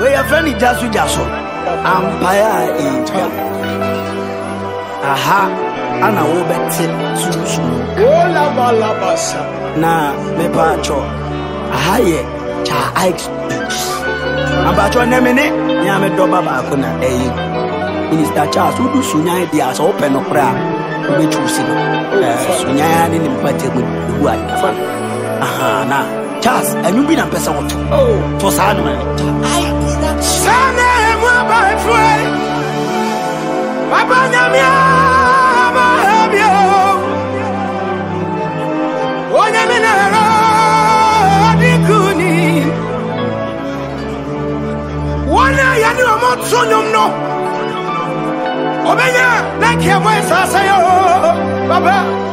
Wei yɛfrɛ no gya so gya so ampaeɛ a ɛntua aha ana wobɛte sunsum na mepa akyɔ aha yɛ Char Ike's Beach abakyɔ nnɛ me ne nea medɔ ba baako na ɛyɛ Minister Charles wodu sunyan di a sɛ wopɛ no korɛ a wobɛtwiw si no sunyan ne ne mpatɛ mu ɛbu adefa aha na Charles, ɛnwom bi na mpɛ sɛ woto. Oh. To saa no ma me. Saa na ɛmu abafoe. Aba nyame aba ha bio. Onyame na ɛrɔ ɔde kuni. Wɔn a yɛne wɔn to nnwom no. Ɔbɛnya na nkeɛbɔ ɛsɛ asɛ yɛ o. Baba.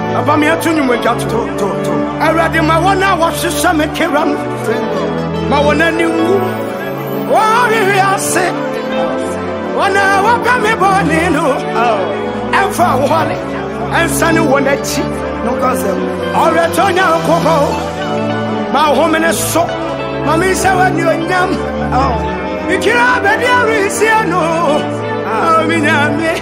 Aba me ato nnwom agya to. Awurade ma wɔn a wɔhyehyɛ me kera no, ma wɔn ani nwu. Wɔhwehwe ase, wɔn a wɔbɛ me bɔne no, ɛmfa wɔne, ɛnsane wɔn akyi. Ɔwɛtɔ Nyankopɔn, ma homene so, ma me nsɛ wɔ anuonyam. Mekira bɛdi awerɛhyia no, me Nyame.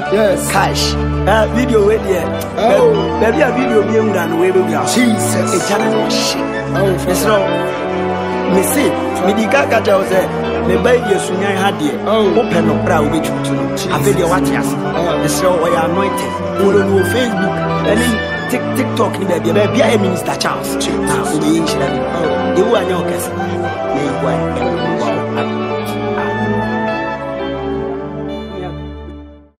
Yes. Cash. Eh, video wei deɛ. Oh. Baabi a video bi ewura no wei bɛwura. Jesus. Egya na ne hye. Oh. Mesrɛ wo. Mese, medi ka ka kyerɛ wo sɛ, me ba yi deɛ sunyan ha deɛ. Oh. Wopɛ no berɛ a wobɛtwutu no. Afei deɛ woate ase. Oh. Mesrɛ wo, ɔyɛ anointed. Wɔdɔ no wɔ Facebook ɛne TikTok ne baabi a baabi a yɛ Minister Charles. Na wobɛyɛ nhyira bi. Oh. Ewu anyɛ wo kɛse. Na ewu a ɛwɔ wo.